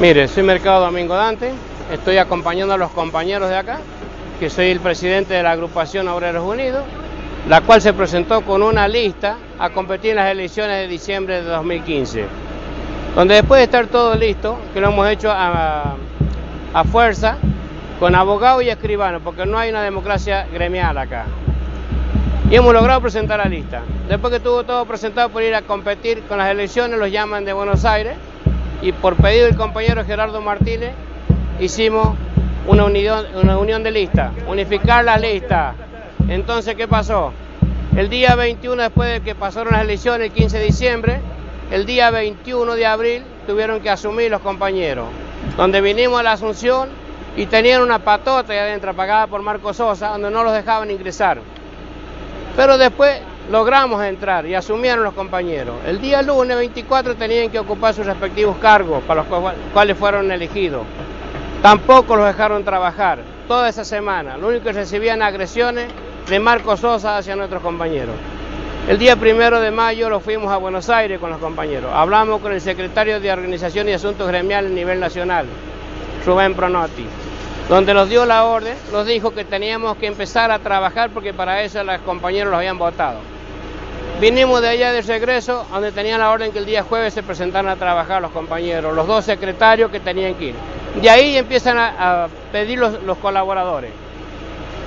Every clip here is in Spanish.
Mire, soy Mercado Domingo Dante, estoy acompañando a los compañeros de acá, que soy el presidente de la agrupación Obreros Unidos, la cual se presentó con una lista a competir en las elecciones de diciembre de 2015, donde después de estar todo listo, que lo hemos hecho a, a fuerza, con abogados y escribanos, porque no hay una democracia gremial acá. Y hemos logrado presentar la lista. Después que estuvo todo presentado por ir a competir con las elecciones, los llaman de Buenos Aires, y por pedido del compañero Gerardo Martínez hicimos una unión, una unión de listas, unificar las listas. Entonces, ¿qué pasó? El día 21, después de que pasaron las elecciones, el 15 de diciembre, el día 21 de abril tuvieron que asumir los compañeros, donde vinimos a la Asunción y tenían una patota ahí adentro pagada por Marco Sosa, donde no los dejaban ingresar. Pero después logramos entrar y asumieron los compañeros. El día lunes 24 tenían que ocupar sus respectivos cargos para los cuales fueron elegidos. Tampoco los dejaron trabajar toda esa semana. Lo único que recibían agresiones de Marco Sosa hacia nuestros compañeros. El día primero de mayo lo fuimos a Buenos Aires con los compañeros. Hablamos con el secretario de Organización y Asuntos Gremiales a nivel nacional, Rubén Pronotti donde nos dio la orden, nos dijo que teníamos que empezar a trabajar porque para eso los compañeros los habían votado. Vinimos de allá de regreso, donde tenían la orden que el día jueves se presentaran a trabajar los compañeros, los dos secretarios que tenían que ir. De ahí empiezan a, pedir los, colaboradores.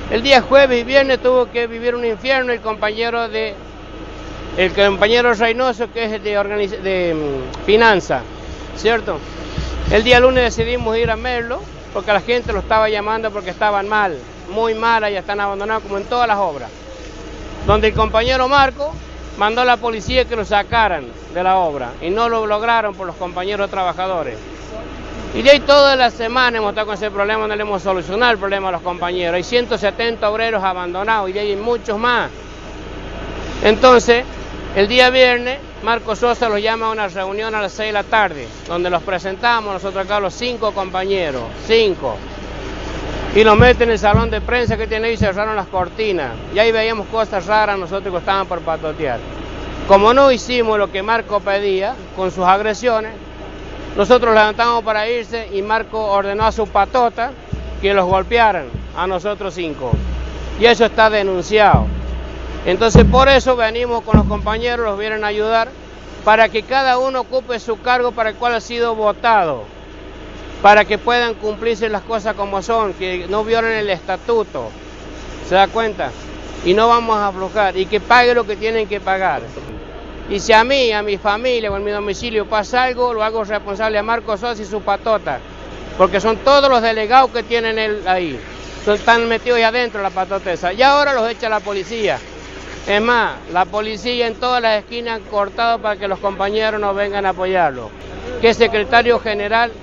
El día jueves y viernes tuvo que vivir un infierno el compañero de el compañero Reynoso que es de, de mm, finanza, ¿cierto? El día lunes decidimos ir a Merlo porque la gente lo estaba llamando porque estaban mal, muy mal, ya están abandonados como en todas las obras. Donde el compañero Marco mandó a la policía que lo sacaran de la obra y no lo lograron por los compañeros trabajadores. Y de ahí toda la semana hemos estado con ese problema, no le hemos solucionado el problema a los compañeros. Hay 170 obreros abandonados y de hay muchos más. Entonces, el día viernes, Marco Sosa los llama a una reunión a las 6 de la tarde, donde los presentamos nosotros acá los cinco compañeros, cinco y lo meten en el salón de prensa que tiene ahí y cerraron las cortinas. Y ahí veíamos cosas raras nosotros que estaban por patotear. Como no hicimos lo que Marco pedía con sus agresiones, nosotros levantamos para irse y Marco ordenó a su patota que los golpearan a nosotros cinco. Y eso está denunciado. Entonces por eso venimos con los compañeros, los vienen a ayudar para que cada uno ocupe su cargo para el cual ha sido votado para que puedan cumplirse las cosas como son, que no violen el estatuto. ¿Se da cuenta? Y no vamos a aflojar y que pague lo que tienen que pagar. Y si a mí, a mi familia o en mi domicilio pasa algo, lo hago responsable a Marcos Sosa y su patota, porque son todos los delegados que tienen él ahí. Están metidos ahí adentro la patota. Y ahora los echa la policía. Es más, la policía en todas las esquinas han cortado para que los compañeros no vengan a apoyarlo. Que el secretario general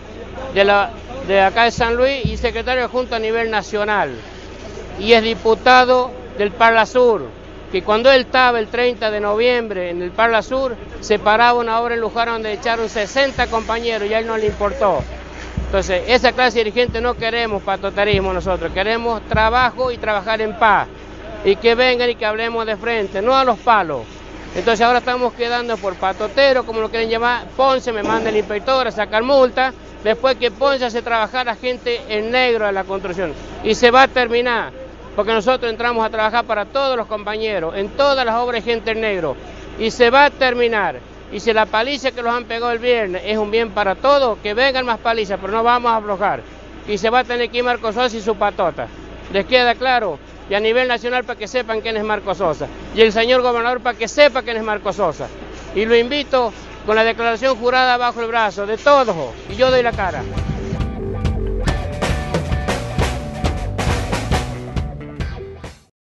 de, de acá de San Luis y secretario adjunto a nivel nacional. Y es diputado del Parla Sur, que cuando él estaba el 30 de noviembre en el Parla Sur, se paraba una obra en Luján donde echaron 60 compañeros y a él no le importó. Entonces, esa clase dirigente no queremos patotarismo nosotros, queremos trabajo y trabajar en paz. Y que vengan y que hablemos de frente, no a los palos. Entonces ahora estamos quedando por patotero, como lo quieren llamar, Ponce me manda el inspector a sacar multa, después que Ponce hace trabajar a gente en negro en la construcción. Y se va a terminar, porque nosotros entramos a trabajar para todos los compañeros, en todas las obras de gente en negro. Y se va a terminar. Y si la paliza que los han pegado el viernes es un bien para todos, que vengan más palizas, pero no vamos a aflojar. Y se va a tener que ir Marcos Sosa y su patota. ¿Les queda claro? Y a nivel nacional para que sepan quién es Marcos Sosa. Y el señor gobernador para que sepa quién es Marcos Sosa. Y lo invito con la declaración jurada bajo el brazo de todos y yo doy la cara.